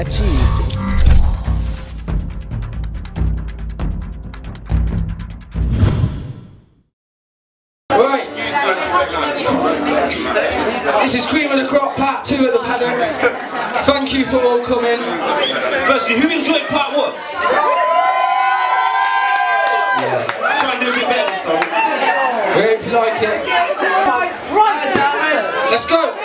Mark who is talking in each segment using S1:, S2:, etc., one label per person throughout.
S1: achieved.
S2: Right. This is Cream of the Crop Part 2 of the Paddox. Thank you for all coming.
S3: Firstly, who enjoyed part one?
S2: Yeah.
S3: Try and do a bit better this time.
S2: We hope you like it. Let's go.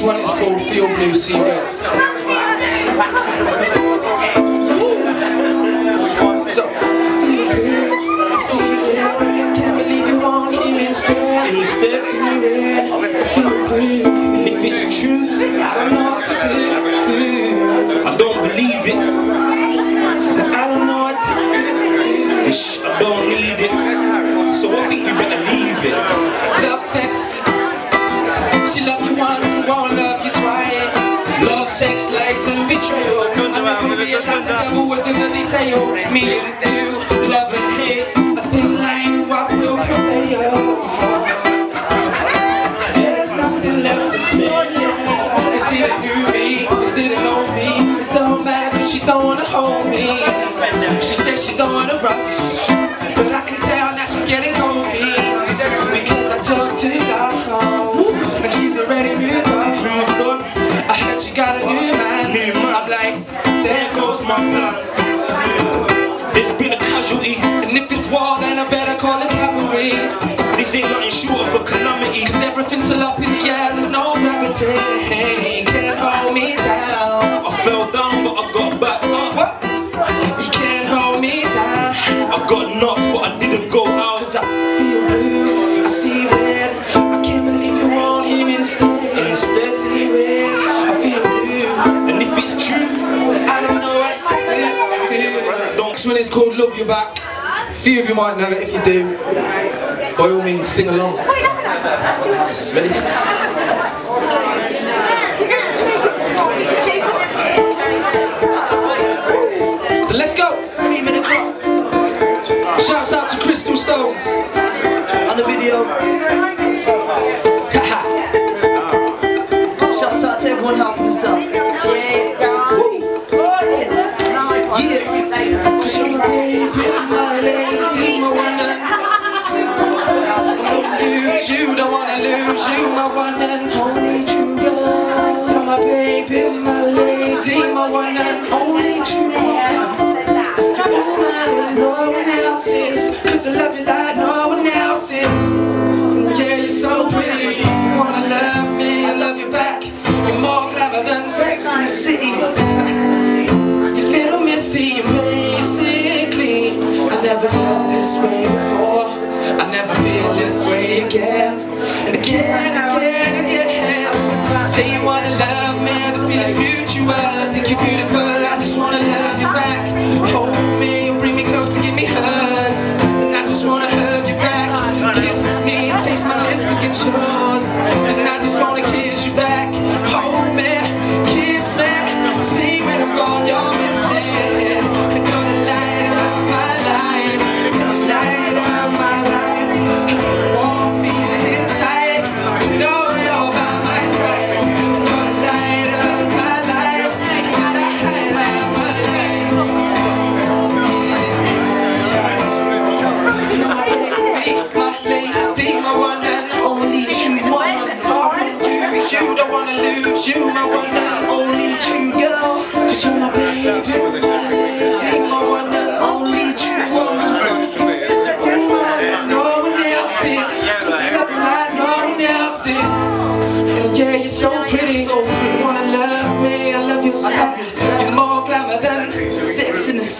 S2: This one is called Feel Blue, See Red. So, can't believe you want him instead.
S3: Instead, if
S2: betrayal. I never realized the devil was in the detail. Me and you, love and hate. I feel like what will prevail. There's nothing left to say. Is it a new me? Is it an old me? It don't matter 'cause she don't wanna hold me. She says she don't wanna rush, but I can tell now she's getting cold feet because I took too long and she's already moved on. I heard she got a. New cavalry.
S3: This ain't nothing short of a calamity.
S2: Cause everything's still up in the air, there's no gravity. You can't hold me down.
S3: I fell down, but I got back up.
S2: What? You can't hold me down.
S3: I got knocked, but I didn't go out.
S2: Cause I feel blue, I see red. I can't believe you want him instead.
S3: Instead,
S2: See red, I feel blue.
S3: and if it's true,
S2: I don't know what to do.
S3: Don't-
S2: one is called Love You Back. A few of you might know it if you do. By all means, sing along. Ready? You, don't wanna lose you, my one and only way again And again, again, again. Say you wanna love me, the feeling's mutual. I think you're beautiful,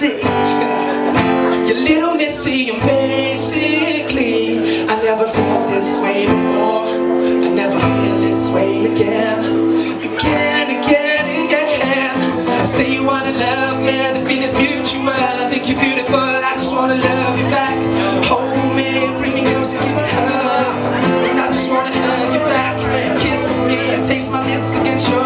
S2: city. Little missy and basically I never felt this way before. I never feel this way again. Again, again, again. Say you wanna love me, the feeling's mutual. I think you're beautiful, I just wanna love you back. Hold me, bring me close give me hugs. And I just wanna hug you back. Kiss me and taste my lips against yours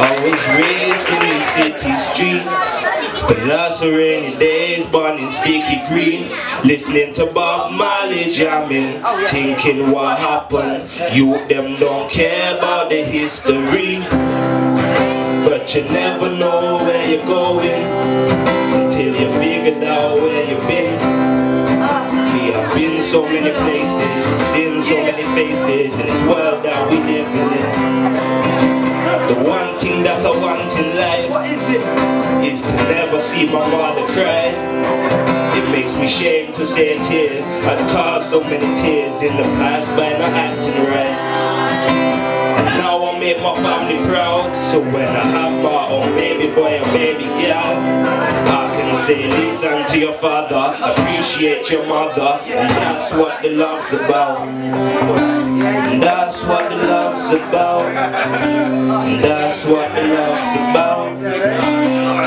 S2: I
S3: was raised in the city streets. Spent lots of rainy days born in sticky green. Listening to Bob Marley jamming oh, Thinking what happened. You them don't care about the history. But you never know where you're going Until you figured out where you've been. Ah. We have been so many places Seen so many faces In this world
S2: it?
S3: is to never see my mother cry. It makes me shame to say here. I've caused so many tears in the past by not acting right. Make my family proud. So when I have my own baby boy and baby girl, I can say listen to your father, appreciate your mother, and that's what the love's about. And that's what the love's about. And that's what the love's about.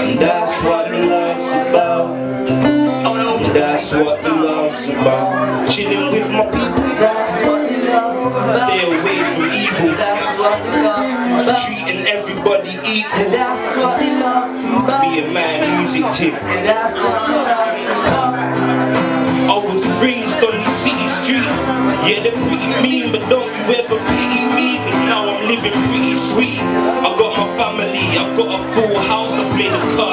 S3: And that's what the love's about. And that's what the love's about. Chilling with my people.
S2: That's what the love's about.
S3: Stay Treating everybody equal.
S2: That's what the love's about.
S3: Be a man music team.
S2: That's what the love's about.
S3: I was raised on these city streets. Yeah, they're pretty mean, but don't you ever pity me. Cause now I'm living pretty sweet. I got my family, I've got a full house. I play the cards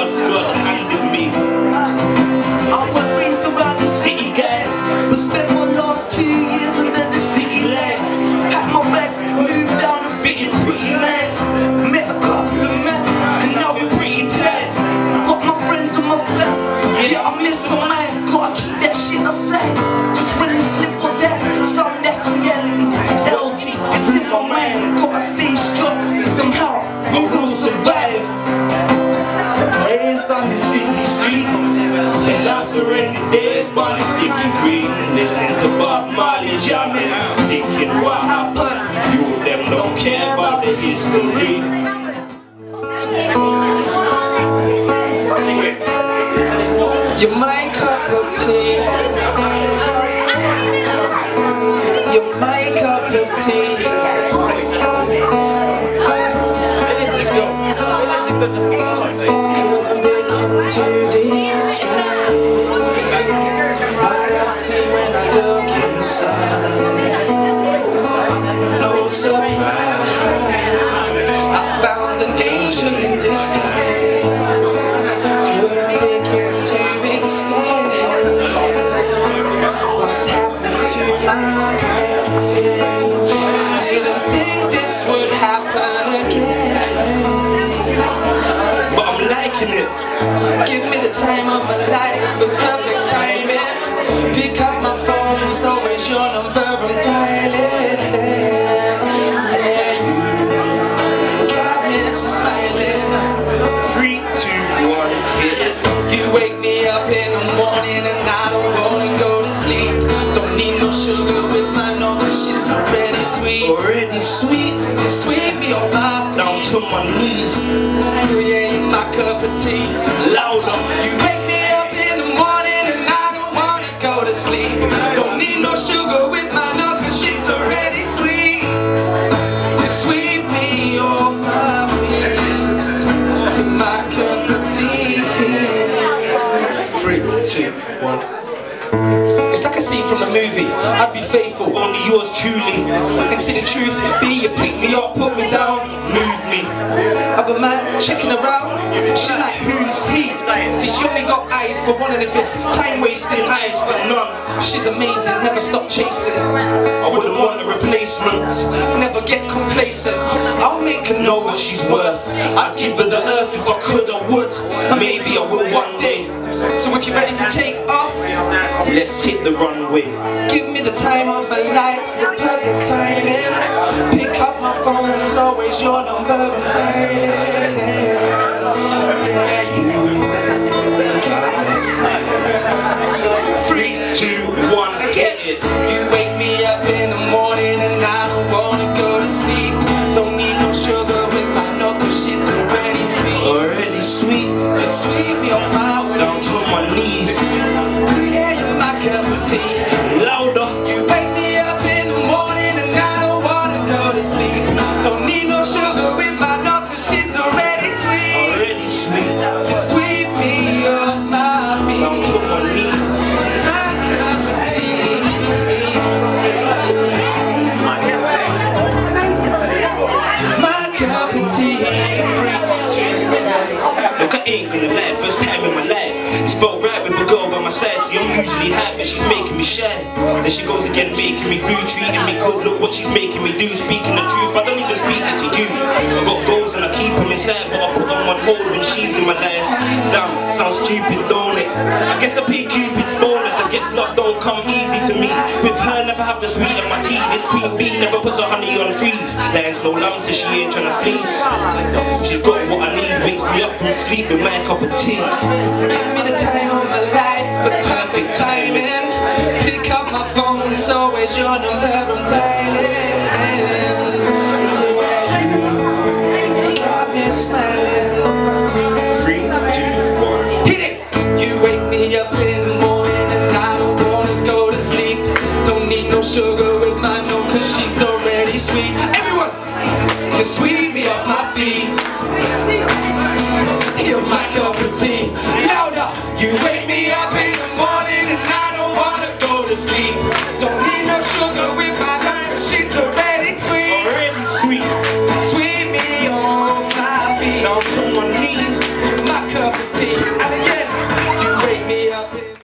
S2: shit aside. Cause when it's live for death some that's reality. LG, it's in my mind. Gotta stay strong. Somehow, I will survive. Raised on the city streets.
S3: Lots of rainy days, born in sticky green. Listening to Bob Marley jamming. Thinking what happened. You them don't care about the history.
S2: You're my cup of tea. You're my cup of tea. Let's go. Gonna begin to the I see when I look inside. No surprise. Time of my life to my
S3: knees.
S2: feet. You're my cup of tea.
S3: Louder.
S2: You wake me up in the morning and I don't wanna go to sleep. Don't need no sugar with It's like a scene from a movie. I'd be faithful,
S3: Only yours truly.
S2: and see the truth be you pick me up, put me down,
S3: Move me.
S2: other man checking around. She's like, who's he? See, she only got eyes for one, and if it's time wasting, eyes for none. She's amazing, never stop chasing.
S3: I wouldn't want a replacement.
S2: Never get complacent. I'll make her know what she's worth.
S3: I'd give her the earth if I could, I would. Maybe I will one day.
S2: So if you're ready for take off,
S3: Let's hit the runway.
S2: give me the time of my life, the perfect timing. Pick up my phone, it's always your number, I'm dialing.
S3: Get it.
S2: You wake me up in the morning and I don't wanna go to sleep. My
S3: share. Then she goes again, making me food, treating me good. Look what she's making me do. Speaking the truth, I don't even speak it to you. I got goals and I keep them inside, but I put them on hold when she's in my life. Damn, sounds stupid, don't it? I guess I pay Cupid's bonus. I guess love don't come easy to me. With her, never have to sweeten my tea. This queen bee never puts her honey on freeze. Lands no lumps, so she ain't tryna fleece. She's got what I need, wakes me up from sleep with my cup of tea.
S2: Give me the time of my life perfect timing. Pick up my phone, it's always your number I'm dialing. Yeah, you got me smiling.
S3: Three, two, one.
S2: Hit it! You wake me up in the morning and I don't wanna go to sleep. Don't need no sugar with my milk cause she's already sweet. Everyone! You sweep me off my feet. You're my cup of tea. Louder! You